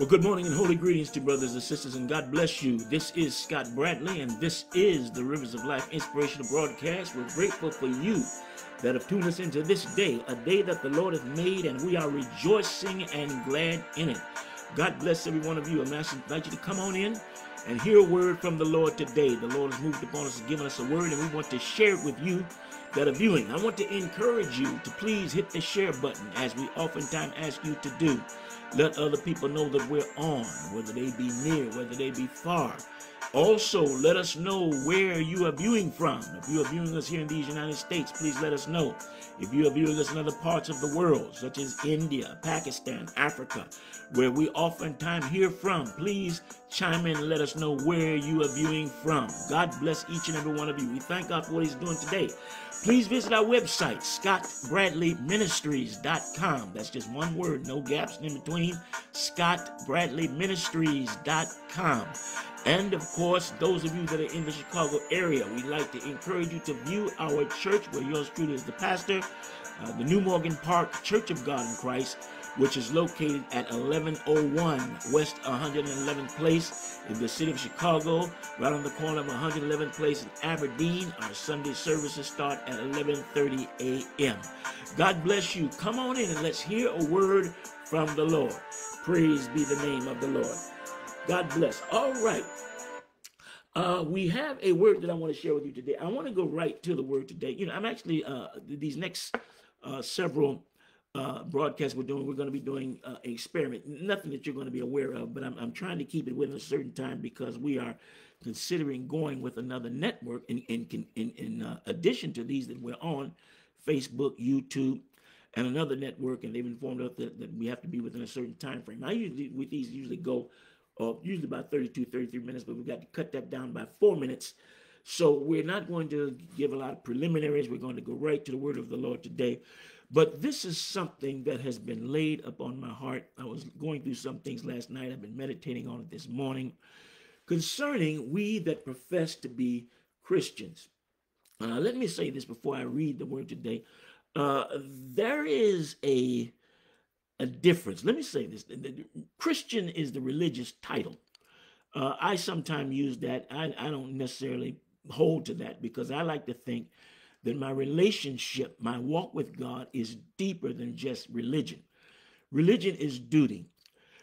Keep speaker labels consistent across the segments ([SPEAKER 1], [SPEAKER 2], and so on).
[SPEAKER 1] Well, good morning and holy greetings to brothers and sisters, and God bless you. This is Scott Bradley, and this is the Rivers of Life Inspirational Broadcast. We're grateful for you that have tuned us into this day, a day that the Lord has made, and we are rejoicing and glad in it. God bless every one of you. I'm asking invite you to come on in and hear a word from the Lord today. The Lord has moved upon us and given us a word, and we want to share it with you that are viewing. I want to encourage you to please hit the share button, as we oftentimes ask you to do. Let other people know that we're on, whether they be near, whether they be far. Also, let us know where you are viewing from. If you are viewing us here in these United States, please let us know. If you are viewing us in other parts of the world, such as India, Pakistan, Africa, where we oftentimes hear from, please chime in and let us know where you are viewing from. God bless each and every one of you. We thank God for what He's doing today. Please visit our website, scottbradleyministries.com. That's just one word, no gaps in between. scottbradleyministries.com. And of course, those of you that are in the Chicago area, we'd like to encourage you to view our church, where yours truly is the pastor, uh, the New Morgan Park Church of God in Christ which is located at 1101 West 111th Place in the city of Chicago, right on the corner of 111th Place in Aberdeen. Our Sunday services start at 11:30 a.m. God bless you. Come on in and let's hear a word from the Lord. Praise be the name of the Lord. God bless. All right. Uh, we have a word that I want to share with you today. I want to go right to the word today. You know, I'm actually uh, these next uh, several uh, broadcast we're doing, we're going to be doing uh, an experiment. Nothing that you're going to be aware of, but I'm, I'm trying to keep it within a certain time because we are considering going with another network in in in, in uh, addition to these that we're on, Facebook, YouTube, and another network. And they've informed us that, that we have to be within a certain time frame. I usually with these usually go uh, usually about 32, 33 minutes, but we've got to cut that down by four minutes. So we're not going to give a lot of preliminaries. We're going to go right to the word of the Lord today. But this is something that has been laid upon my heart. I was going through some things last night. I've been meditating on it this morning concerning we that profess to be Christians. Uh, let me say this before I read the word today. Uh, there is a a difference. Let me say this: Christian is the religious title. Uh, I sometimes use that. I, I don't necessarily hold to that because I like to think that my relationship, my walk with God is deeper than just religion. Religion is duty.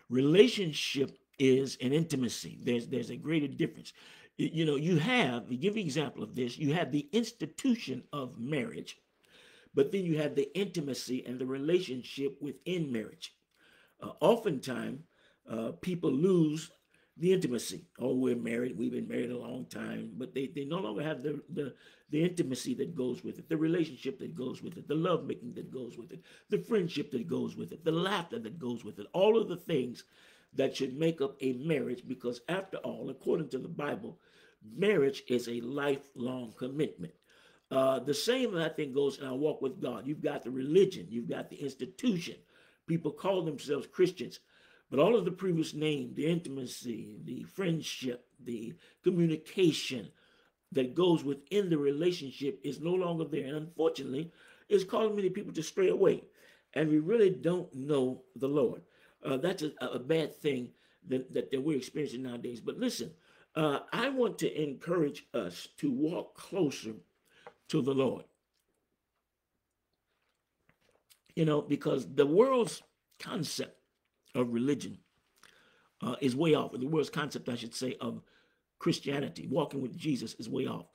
[SPEAKER 1] Relationship is an intimacy. There's there's a greater difference. You know, you have, give an example of this, you have the institution of marriage, but then you have the intimacy and the relationship within marriage. Uh, oftentimes, uh, people lose the intimacy. Oh, we're married. We've been married a long time, but they, they no longer have the, the the intimacy that goes with it, the relationship that goes with it, the love making that goes with it, the friendship that goes with it, the laughter that goes with it, all of the things that should make up a marriage. Because after all, according to the Bible, marriage is a lifelong commitment. Uh, the same, I think, goes in our walk with God. You've got the religion, you've got the institution. People call themselves Christians. But all of the previous names, the intimacy, the friendship, the communication that goes within the relationship is no longer there. And unfortunately, it's causing many people to stray away. And we really don't know the Lord. Uh, that's a, a, bad thing that, that, that, we're experiencing nowadays. But listen, uh, I want to encourage us to walk closer to the Lord. You know, because the world's concept of religion uh, is way off. The world's concept, I should say, of Christianity, walking with Jesus, is way off.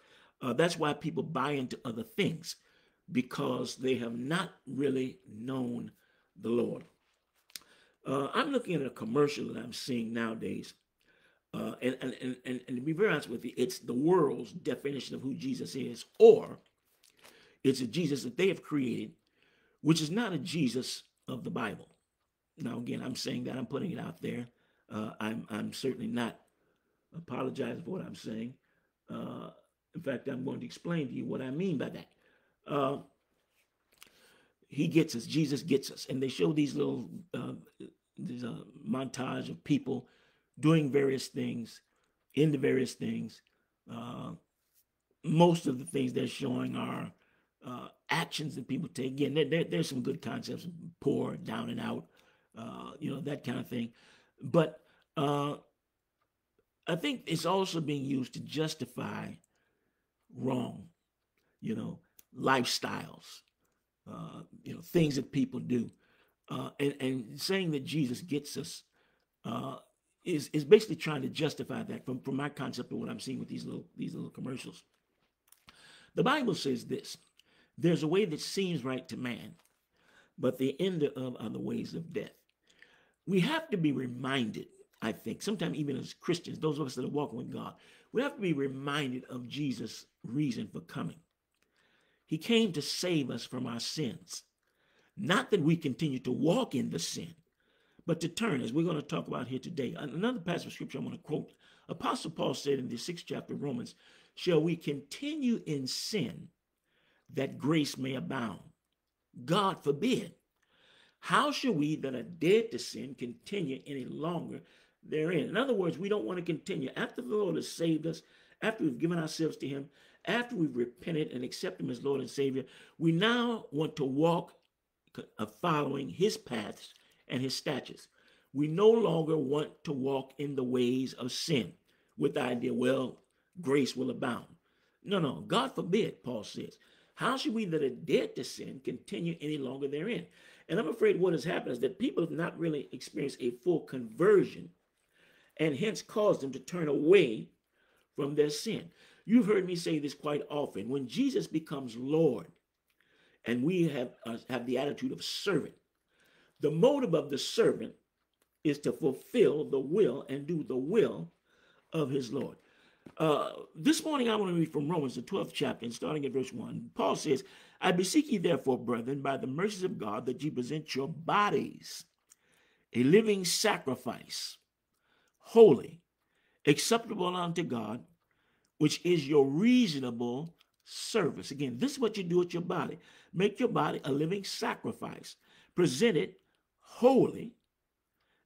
[SPEAKER 1] Uh, that's why people buy into other things because they have not really known the Lord. Uh, I'm looking at a commercial that I'm seeing nowadays. Uh, and, and, and, and to be very honest with you, it's the world's definition of who Jesus is, or it's a Jesus that they have created, which is not a Jesus of the Bible. Now, again, I'm saying that I'm putting it out there. Uh, I'm I'm certainly not apologizing for what I'm saying. Uh, in fact, I'm going to explain to you what I mean by that. Uh, he gets us. Jesus gets us, and they show these little uh, there's a montage of people doing various things, into various things. Uh, most of the things they're showing are uh, actions that people take. Again, there, there, there's some good concepts: poor, down and out, uh, you know, that kind of thing. but uh, I think it's also being used to justify wrong, you know, lifestyles, uh, you know, things that people do, uh, and and saying that Jesus gets us uh, is is basically trying to justify that from from my concept of what I'm seeing with these little these little commercials. The Bible says this: "There's a way that seems right to man, but the end of are the ways of death." We have to be reminded, I think, sometimes even as Christians, those of us that are walking with God, we have to be reminded of Jesus' reason for coming. He came to save us from our sins, not that we continue to walk in the sin, but to turn, as we're going to talk about here today. Another passage of scripture I want to quote Apostle Paul said in the sixth chapter of Romans, Shall we continue in sin that grace may abound? God forbid. How shall we that are dead to sin continue any longer therein? In other words, we don't want to continue. After the Lord has saved us, after we've given ourselves to Him, after we've repented and accepted Him as Lord and Savior, we now want to walk uh, following His paths and his statutes. We no longer want to walk in the ways of sin with the idea, well, grace will abound. No, no, God forbid, Paul says. How should we that are dead to sin continue any longer therein? And I'm afraid what has happened is that people have not really experienced a full conversion and hence caused them to turn away from their sin. You've heard me say this quite often. When Jesus becomes Lord and we have, uh, have the attitude of servant, the motive of the servant is to fulfill the will and do the will of his Lord. Uh, this morning, I want to read from Romans, the 12th chapter, and starting at verse 1. Paul says, I beseech you, therefore, brethren, by the mercies of God, that ye present your bodies a living sacrifice, holy, acceptable unto God, which is your reasonable service. Again, this is what you do with your body. Make your body a living sacrifice. Present it holy,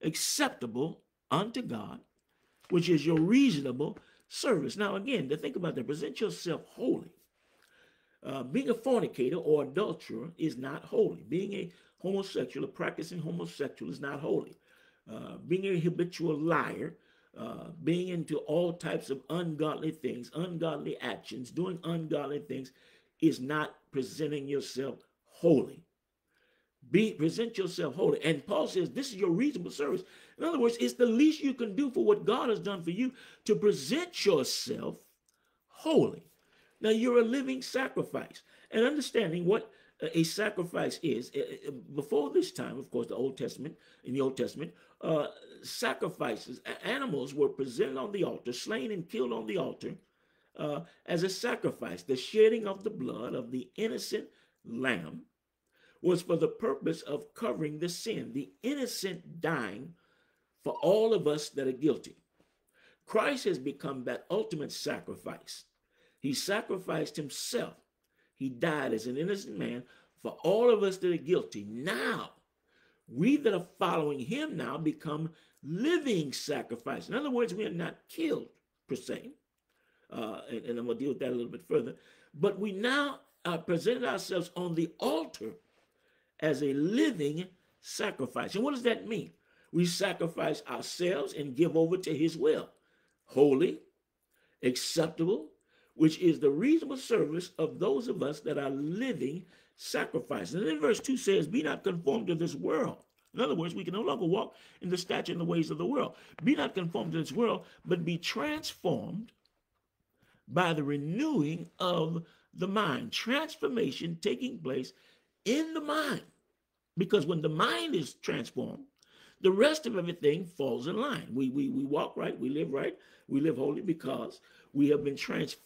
[SPEAKER 1] acceptable unto God, which is your reasonable service. Now, again, to think about that, present yourself holy. Uh, being a fornicator or adulterer is not holy. Being a homosexual, a practicing homosexual is not holy. Uh, being a habitual liar, uh, being into all types of ungodly things, ungodly actions, doing ungodly things is not presenting yourself holy. Be present yourself holy. And Paul says this is your reasonable service. In other words, it's the least you can do for what God has done for you to present yourself holy. Now you're a living sacrifice. And understanding what a sacrifice is, before this time, of course, the Old Testament, in the Old Testament, uh, sacrifices, animals were presented on the altar, slain and killed on the altar uh, as a sacrifice. The shedding of the blood of the innocent lamb was for the purpose of covering the sin, the innocent dying for all of us that are guilty. Christ has become that ultimate sacrifice. He sacrificed himself. He died as an innocent man for all of us that are guilty. Now, we that are following him now become living sacrifice. In other words, we are not killed per se. Uh, and, and, I'm going to deal with that a little bit further. But we now uh, present ourselves on the altar as a living sacrifice. And what does that mean? We sacrifice ourselves and give over to his will. Holy, acceptable, which is the reasonable service of those of us that are living sacrifice. And then verse 2 says, Be not conformed to this world. In other words, we can no longer walk in the stature and the ways of the world. Be not conformed to this world, but be transformed by the renewing of the mind. Transformation taking place in the mind. Because when the mind is transformed, the rest of everything falls in line. We, we, we walk right, we live right, we live holy because we have been transformed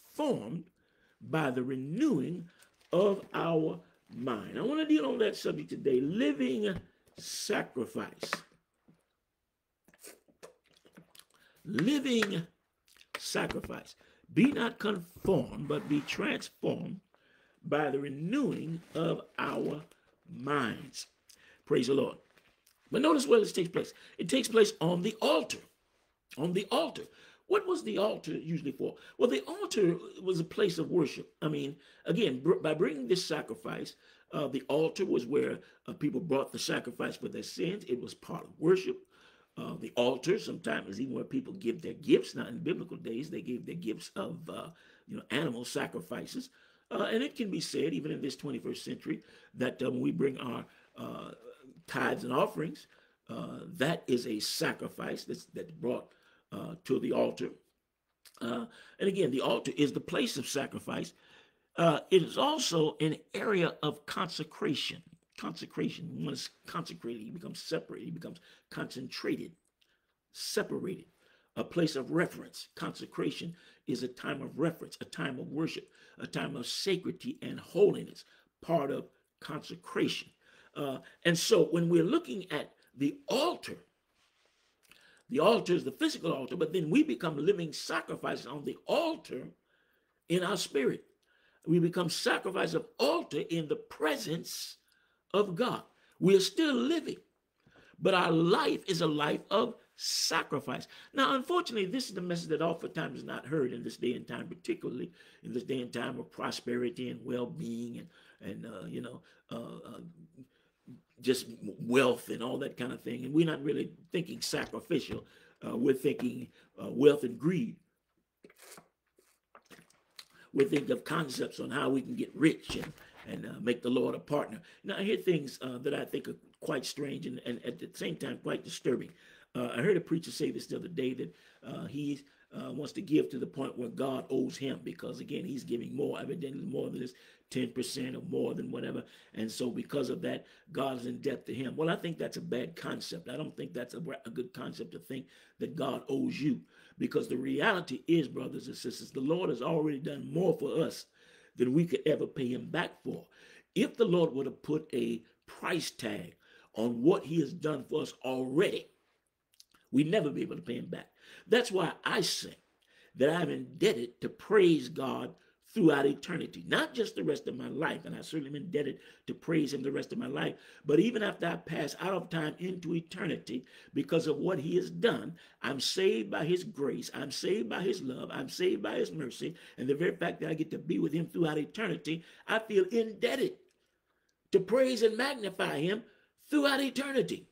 [SPEAKER 1] by the renewing of our mind. I want to deal on that subject today living sacrifice. Living sacrifice. Be not conformed, but be transformed by the renewing of our minds. Praise the Lord. But notice where this takes place. It takes place on the altar. On the altar. What was the altar usually for? Well, the altar was a place of worship. I mean, again, by bringing this sacrifice, uh, the altar was where uh, people brought the sacrifice for their sins. It was part of worship. uh, the altar. Sometimes even where people give their gifts. Now, in biblical days, they gave their gifts of uh, you know animal sacrifices, uh, and it can be said even in this 21st century that um, we bring our uh, tithes and offerings. Uh, that is a sacrifice that's that's brought uh, to the altar. and again, the altar is the place of sacrifice. it is also an area of consecration consecration. Is consecrated, he becomes separated, he becomes concentrated, separated. A place of reference. Consecration is a time of reference, a time of worship, a time of sacredity and holiness, part of consecration. Uh, and so when we're looking at the altar, the altar is the physical altar, but then we become living sacrifices on the altar in our spirit. We become sacrifice of altar in the presence of God. We're still living, but our life is a life of sacrifice. Now, unfortunately, this is the message that oftentimes is not heard in this day and time, particularly in this day and time of prosperity and well-being and and uh, you know uh, uh, just wealth and all that kind of thing. And we're not really thinking sacrificial. Uh, we're thinking uh, wealth and greed. We think of concepts on how we can get rich and and uh, make the Lord a partner. Now, I hear things uh, that I think are quite strange and, and, at the same time quite disturbing. Uh, I heard a preacher say this the other day that uh, he uh, wants to give to the point where God owes him because, again, he's giving more, evidently more than this 10% or more than whatever. And so, because of that, God is in debt to him. Well, I think that's a bad concept. I don't think that's a, a good concept to think that God owes you because the reality is, brothers and sisters, the Lord has already done more for us than we could ever pay him back for. If the Lord would have put a price tag on what he has done for us already, we'd never be able to pay him back. That's why I say that I'm indebted to praise God throughout eternity, not just the rest of my life. And I certainly am indebted to praise him the rest of my life. But even after I pass out of time into eternity, because of what he has done, I'm saved by his grace. I'm saved by his love. I'm saved by his mercy. And the very fact that I get to be with him throughout eternity, I feel indebted to praise and magnify him throughout eternity.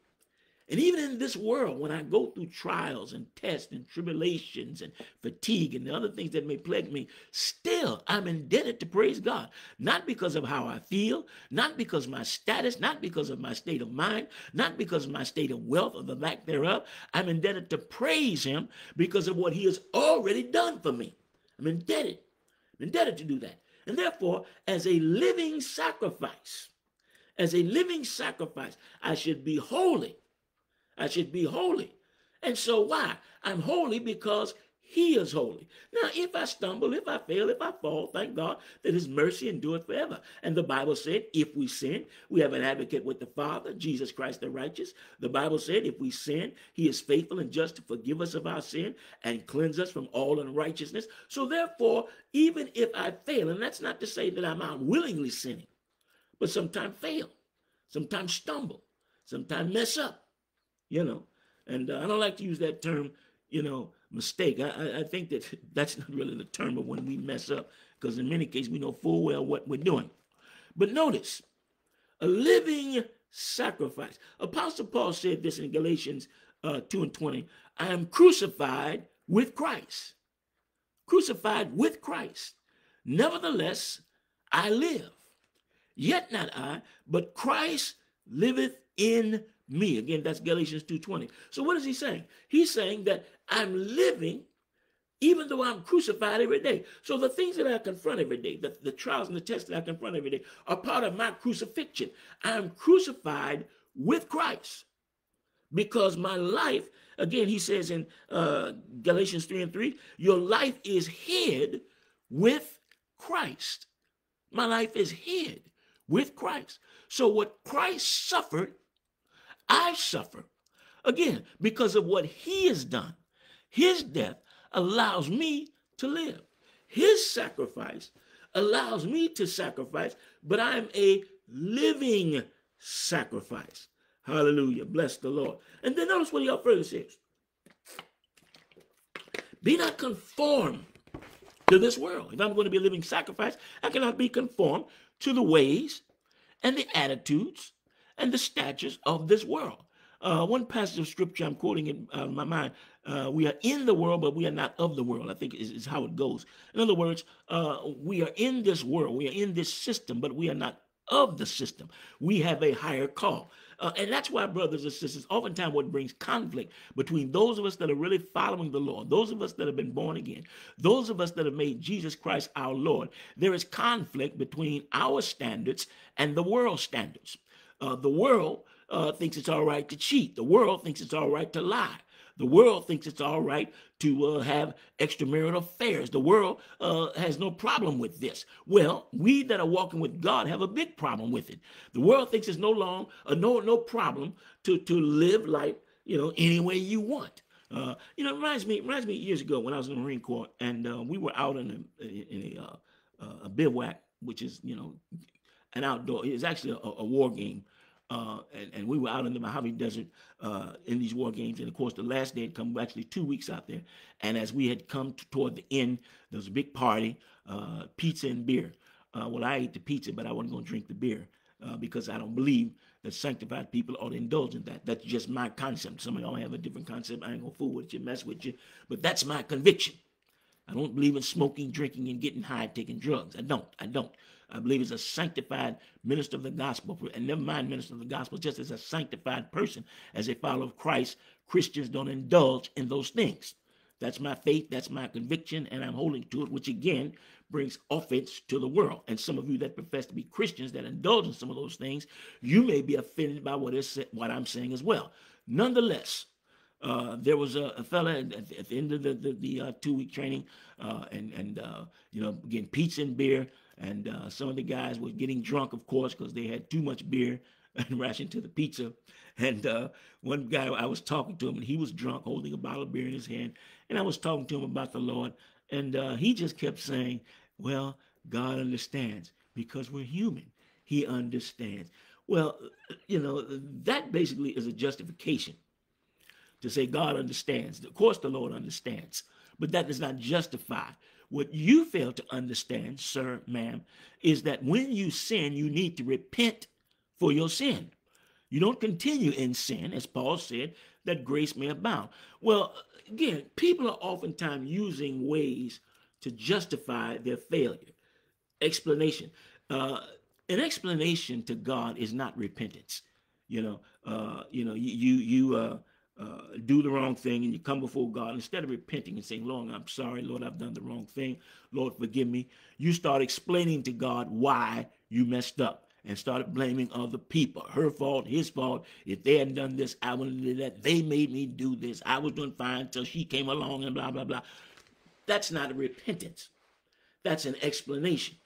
[SPEAKER 1] And even in this world, when I go through trials and tests and tribulations and fatigue and the other things that may plague me, still I'm indebted to praise God. Not because of how I feel, not because of my status, not because of my state of mind, not because of my state of wealth or the lack thereof. I'm indebted to praise Him because of what He has already done for me. I'm indebted. I'm indebted to do that. And therefore, as a living sacrifice, as a living sacrifice, I should be holy I should be holy. And so why? I'm holy because he is holy. Now, if I stumble, if I fail, if I fall, thank God that his mercy endureth forever. And the Bible said, if we sin, we have an advocate with the Father, Jesus Christ the righteous. The Bible said, if we sin, he is faithful and just to forgive us of our sin and cleanse us from all unrighteousness. So therefore, even if I fail, and that's not to say that I'm unwillingly sinning, but sometimes fail, sometimes stumble, sometimes mess up you know. And uh, I don't like to use that term, you know, mistake. I, I think that that's not really the term of when we mess up, because in many cases we know full well what we're doing. But notice, a living sacrifice. Apostle Paul said this in Galatians uh, 2 and 20 I am crucified with Christ. Crucified with Christ. Nevertheless, I live. Yet not I, but Christ liveth in me. Again, that's Galatians 2.20. So what is he saying? He's saying that I'm living even though I'm crucified every day. So the things that I confront every day, the, the trials and the tests that I confront every day are part of my crucifixion. I'm crucified with Christ because my life, again, he says in uh, Galatians 3 and 3, your life is hid with Christ. My life is hid with Christ. So what Christ suffered, I suffer. Again, because of what he has done. His death allows me to live. His sacrifice allows me to sacrifice, but I'm a living sacrifice. Hallelujah. Bless the Lord. And then notice what he further says. Be not conformed to this world. If I'm going to be a living sacrifice, I cannot be conformed to the ways and the attitudes and the statutes of this world. Uh, one passage of scripture I'm quoting in uh, my mind. Uh, we are in the world, but we are not of the world. I think is, is how it goes. In other words, uh, we are in this world, we are in this system, but we are not of the system. We have a higher call. Uh, and that's why, brothers and sisters, oftentimes what brings conflict between those of us that are really following the Lord, those of us that have been born again, those of us that have made Jesus Christ our Lord, there is conflict between our standards and the world standards. Uh, the world uh, thinks it's all right to cheat. The world thinks it's all right to lie. The world thinks it's all right to uh, have extramarital affairs. The world uh, has no problem with this. Well, we that are walking with God have a big problem with it. The world thinks it's no long, uh, no no problem to to live life, you know, any way you want. Uh, you know, it reminds me reminds me years ago when I was in the Marine Corps and uh, we were out in a, in a, uh, a bivouac, which is you know an outdoor. It's actually a, a war game uh, and, and, we were out in the Mojave Desert uh, in these war games. And of course, the last day had come actually two weeks out there. And as we had come to, toward the end, there was a big party, uh, pizza and beer. Uh, well, I ate the pizza, but I wasn't going to drink the beer uh, because I don't believe that sanctified people ought to indulge in that. That's just my concept. Some of y'all have a different concept. I ain't going to fool with you, mess with you. But that's my conviction. I don't believe in smoking, drinking, and getting high, taking drugs. I don't. I don't. I believe as a sanctified minister of the gospel, and never mind minister of the gospel, just as a sanctified person, as a follower of Christ, Christians don't indulge in those things. That's my faith, that's my conviction, and I'm holding to it, which again brings offense to the world. And some of you that profess to be Christians that indulge in some of those things, you may be offended by what is what I'm saying as well. Nonetheless, uh, there was a, a fella at, at, the end of the, the, the uh, two week training, uh, and and uh, you know getting pizza and beer. And uh, some of the guys were getting drunk, of course, because they had too much beer and ration to the pizza. And one guy, I was talking to him, and he was drunk, holding a bottle of beer in his hand. And I was talking to him about the Lord. And he just kept saying, Well, God understands because we're human. He understands. Well, you know, that basically is a justification to say God understands. Of course, the Lord understands, but that does not justify what you fail to understand, sir, ma'am, is that when you sin, you need to repent for your sin. You don't continue in sin, as Paul said, that grace may abound. Well, again, people are oftentimes using ways to justify their failure. Explanation. Uh, an explanation to God is not repentance. You know, uh, you know, you you, uh, uh, do the wrong thing and you come before God, instead of repenting and saying, Lord, I'm sorry, Lord, I've done the wrong thing, Lord, forgive me, you start explaining to God why you messed up and started blaming other people. Her fault, his fault. If they hadn't done this, I wouldn't do that. They made me do this. I was doing fine until she came along and blah, blah, blah. That's not a repentance. That's an explanation.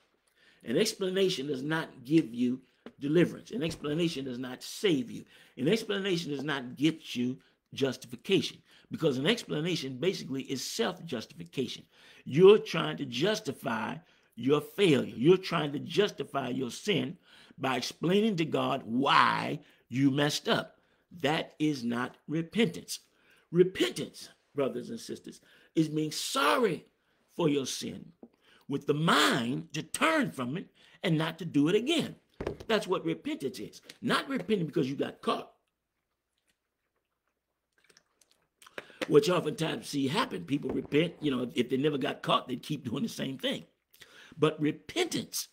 [SPEAKER 1] An explanation does not give you deliverance. An explanation does not save you. An explanation does not get you justification because an explanation basically is self justification. You're trying to justify your failure, you're trying to justify your sin by explaining to God why you messed up. That is not repentance. Repentance, brothers and sisters, is being sorry for your sin with the mind to turn from it and not to do it again. That's what repentance is. Not repenting because you got caught, which oftentimes see happen. People repent, you know, if they never got caught, they'd keep doing the same thing. But repentance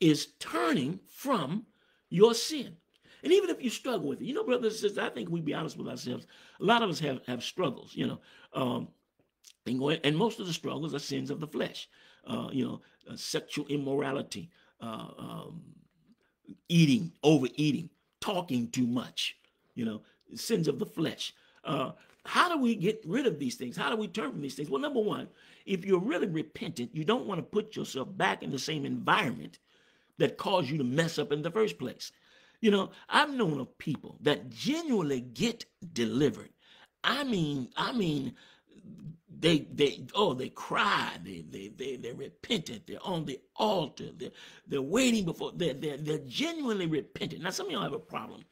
[SPEAKER 1] is turning from your sin. And even if you struggle with it, you know, brothers and sisters, I think we be honest with ourselves. A lot of us have, have struggles, you know, um, and, and most of the struggles are sins of the flesh, uh, you know, uh, sexual immorality, uh, um, eating, overeating, talking too much, you know, sins of the flesh. Uh, how do we get rid of these things? How do we turn from these things? Well, number one, if you're really repentant, you don't want to put yourself back in the same environment that caused you to mess up in the first place. You know, I've known of people that genuinely get delivered. I mean, I mean, they they oh they cry they they they they're repentant they're on the altar they're they're waiting before they're they're, they're genuinely repentant now some of y'all have a problem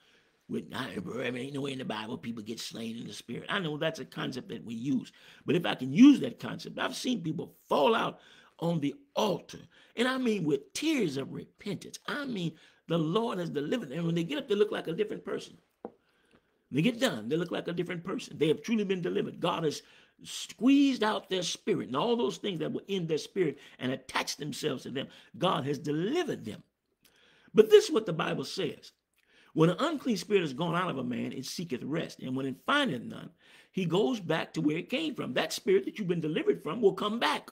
[SPEAKER 1] with there ain't no way in the Bible people get slain in the spirit. I know that's a concept that we use, but if I can use that concept, I've seen people fall out on the altar, and I mean with tears of repentance. I mean the Lord has delivered them. And when they get up, they look like a different person. they get done, they look like a different person. They have truly been delivered. God has squeezed out their spirit and all those things that were in their spirit and attached themselves to them. God has delivered them. But this is what the Bible says. When an unclean spirit has gone out of a man, it seeketh rest. And when it findeth none, he goes back to where it came from. That spirit that you've been delivered from will come back.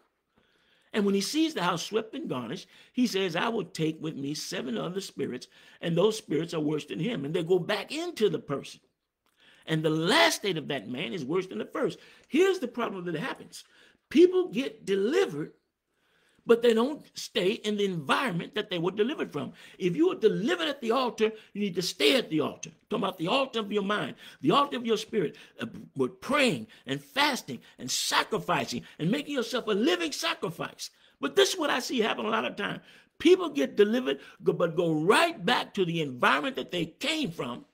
[SPEAKER 1] And when he sees the house swept and garnished, he says, I will take with me seven other spirits, and those spirits are worse than him. And they go back into the person. And the last state of that man is worse than the first. Here's the problem that happens people get delivered but they don't stay in the environment that they were delivered from. If you were delivered at the altar, you need to stay at the altar. Talk about the altar of your mind, the altar of your spirit, uh, with praying and fasting and sacrificing and making yourself a living sacrifice. But this is what I see happen a lot of time. People get delivered, but go right back to the environment that they came from.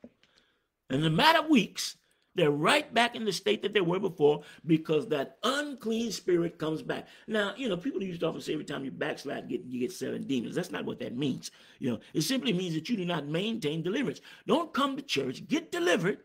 [SPEAKER 1] In a matter of weeks, they're right back in the state that they were before because that unclean spirit comes back. Now, you know, people used to often say every time you backslide, get, you get seven demons. That's not what that means. You know, it simply means that you do not maintain deliverance. Don't come to church, get delivered,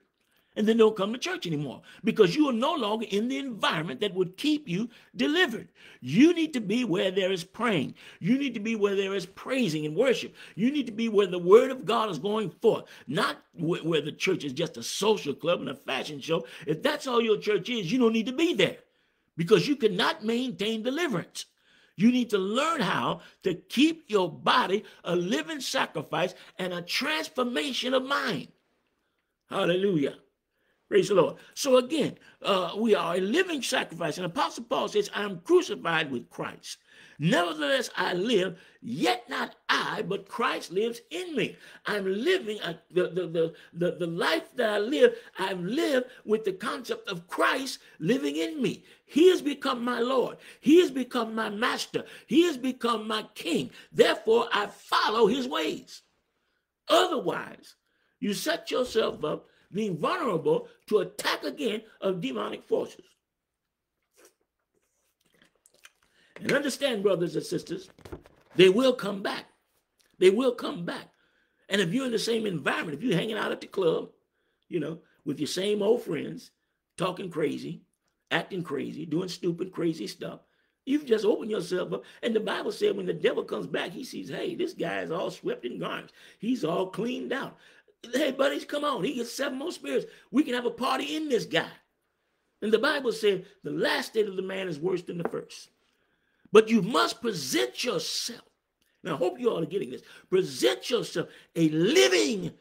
[SPEAKER 1] and then don't come to church anymore because you are no longer in the environment that would keep you delivered. You need to be where there is praying. You need to be where there is praising and worship. You need to be where the word of God is going forth, not where the church is just a social club and a fashion show. If that's all your church is, you don't need to be there because you cannot maintain deliverance. You need to learn how to keep your body a living sacrifice and a transformation of mind. Hallelujah. Praise the Lord. So again, uh, we are a living sacrifice. And Apostle Paul says, I am crucified with Christ. Nevertheless, I live, yet not I, but Christ lives in me. I'm living uh, the, the, the, the, the life that I live, I've lived with the concept of Christ living in me. He has become my Lord. He has become my master. He has become my king. Therefore, I follow his ways. Otherwise, you set yourself up being vulnerable to attack again of demonic forces. And understand, brothers and sisters, they will come back. They will come back. And if you're in the same environment, if you're hanging out at the club, you know, with your same old friends, talking crazy, acting crazy, doing stupid, crazy stuff, you've just opened yourself up. And the Bible said when the devil comes back, he sees, hey, this guy is all swept in garments. He's all cleaned out. Hey, buddies, come on. He gets seven more spirits. We can have a party in this guy. And the Bible said the last state of the man is worse than the first. But you must present yourself. Now, I hope you all are getting this. Present yourself a living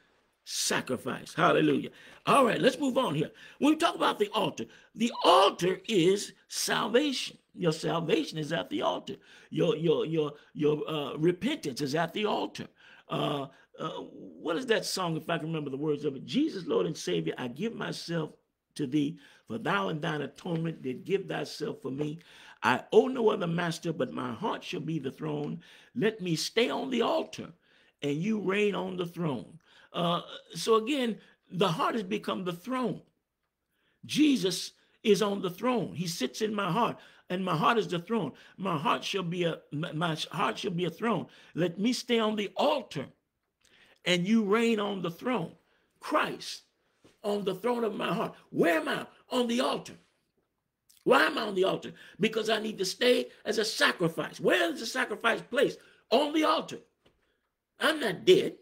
[SPEAKER 1] sacrifice. Hallelujah. All right, let's move on here. When we talk about the altar, the altar is salvation. Your salvation is at the altar. Your your your your uh, repentance is at the altar. Uh, uh, what is that song, if I can remember the words of it? Jesus, Lord and Savior, I give myself to thee, for thou and thine atonement did give thyself for me. I owe no other master, but my heart shall be the throne. Let me stay on the altar, and you reign on the throne. Uh, so again, the heart has become the throne. Jesus is on the throne. He sits in my heart, and my heart is the throne. My heart shall be a my heart shall be a throne. Let me stay on the altar and you reign on the throne. Christ on the throne of my heart. Where am I? On the altar. Why am I on the altar? Because I need to stay as a sacrifice. Where is the sacrifice placed? On the altar. I'm not dead.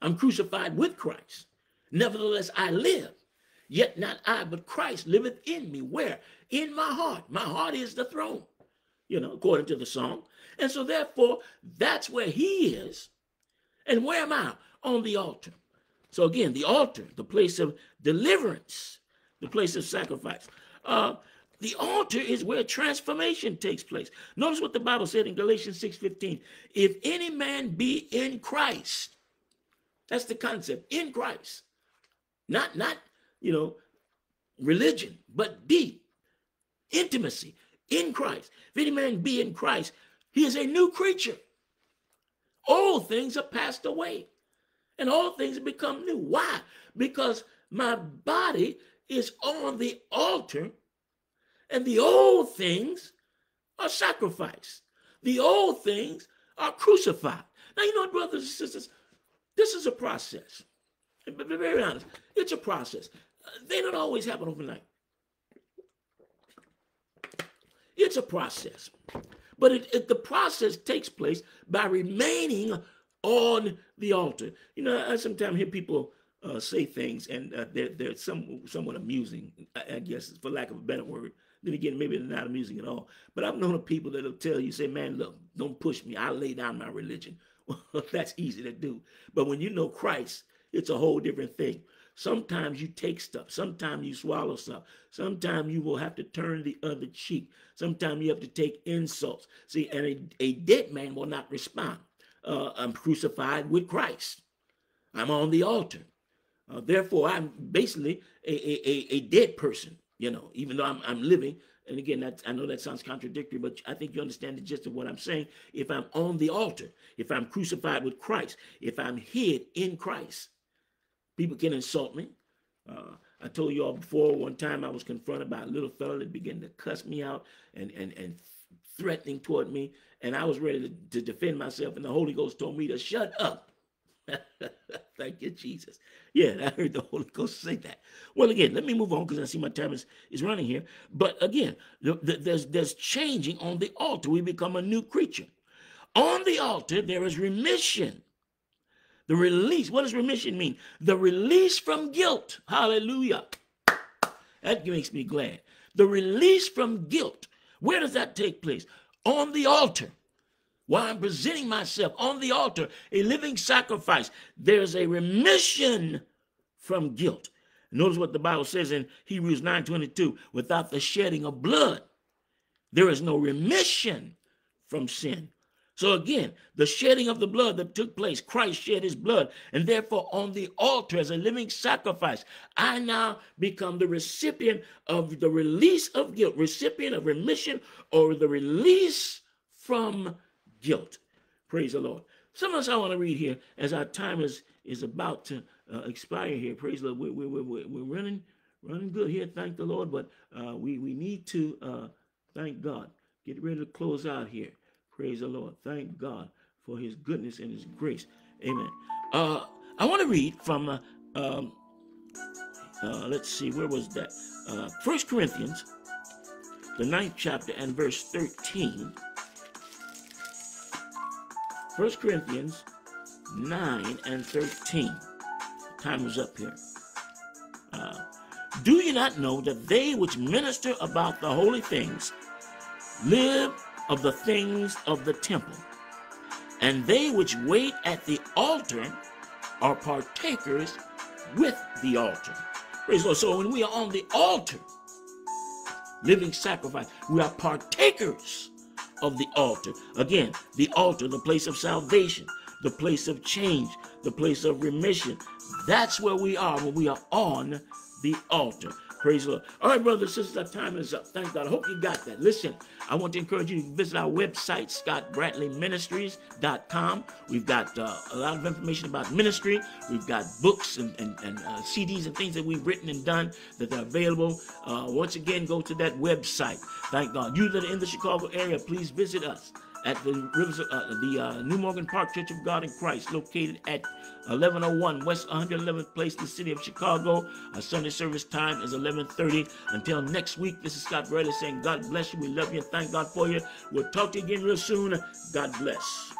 [SPEAKER 1] I'm crucified with Christ. Nevertheless, I live. Yet not I, but Christ liveth in me. Where? In my heart. My heart is the throne, you know, according to the song. And so, therefore, that's where He is. And where am I? On the altar. So again, the altar, the place of deliverance, the place of sacrifice. Uh, the altar is where transformation takes place. Notice what the Bible said in Galatians 6:15. If any man be in Christ, that's the concept, in Christ. Not, not, you know, religion, but deep intimacy in Christ. If any man be in Christ, he is a new creature. All things are passed away and all things become new. Why? Because my body is on the altar and the old things are sacrificed. The old things are crucified. Now, you know, brothers and sisters, this is a process. Be very honest. It's a process. Uh, they don't always happen overnight. It's a process. But it, it, the process takes place by remaining on the altar. You know, I sometimes hear people uh, say things, and uh, they're, they're some, somewhat amusing, I, I, guess, for lack of a better word. Then again, maybe they're not amusing at all. But I've known of people that'll tell you, say, man, look, don't push me. I lay down my religion. Well, That's easy to do. But when you know Christ, it's a whole different thing. Sometimes you take stuff. Sometimes you swallow stuff. Sometimes you will have to turn the other cheek. Sometimes you have to take insults. See, and a, a dead man will not respond. Uh, I'm crucified with Christ. I'm on the altar. Uh, therefore, I'm basically a, a, a, dead person, you know, even though I'm, I'm living. And again, that, I know that sounds contradictory, but I think you understand the gist of what I'm saying. If I'm on the altar, if I'm crucified with Christ, if I'm hid in Christ, People can insult me. Uh, I told you all before one time I was confronted by a little fellow that began to cuss me out and and and threatening toward me, and I was ready to, to defend myself, and the Holy Ghost told me to shut up. Thank you, Jesus. Yeah, I heard the Holy Ghost say that. Well, again, let me move on because I see my time is, is running here. But again, the, the, there's there's changing on the altar. We become a new creature. On the altar, there is remission. The release. What does remission mean? The release from guilt. Hallelujah. That makes me glad. The release from guilt. Where does that take place? On the altar. While I'm presenting myself on the altar, a living sacrifice, there's a remission from guilt. Notice what the Bible says in Hebrews 9:22, without the shedding of blood, there is no remission from sin. So again, the shedding of the blood that took place, Christ shed his blood, and therefore on the altar as a living sacrifice, I now become the recipient of the release of guilt, recipient of remission or the release from guilt. Praise the Lord. Some of us I want to read here as our time is, is about to uh, expire here. Praise the Lord. We're, we're, we're, we're running running good here, thank the Lord, but uh, we, we need to uh, thank God. Get ready to close out here. Praise the Lord. Thank God for his goodness and his grace. Amen. Uh, I want to read from, uh, um, uh, let's see, where was that? Uh, First Corinthians, the ninth chapter and verse 13. First Corinthians 9 and 13. Time is up here. Uh, do you not know that they which minister about the holy things live of the things of the temple. And they which wait at the altar are partakers with the altar. Praise Lord. So when we are on the altar, living sacrifice, we are partakers of the altar. Again, the altar, the place of salvation, the place of change, the place of remission. That's where we are when we are on the altar. Praise the Lord. All right, brothers and sisters, our time is up. Thank God. I hope you got that. Listen, I want to encourage you to visit our website, scottbradleyministries.com. We've got uh, a lot of information about ministry. We've got books and, and, and uh, CDs and things that we've written and done that are available. Uh, once again, go to that website. Thank God. You that are in the Chicago area, please visit us at the rivers, uh, the uh, New Morgan Park Church of God in Christ, located at 1101 West 111th Place, the city of Chicago. Our Sunday service time is 11:30. Until next week, this is Scott Bradley saying, God bless you. We love you and thank God for you. We'll talk to you again real soon. God bless.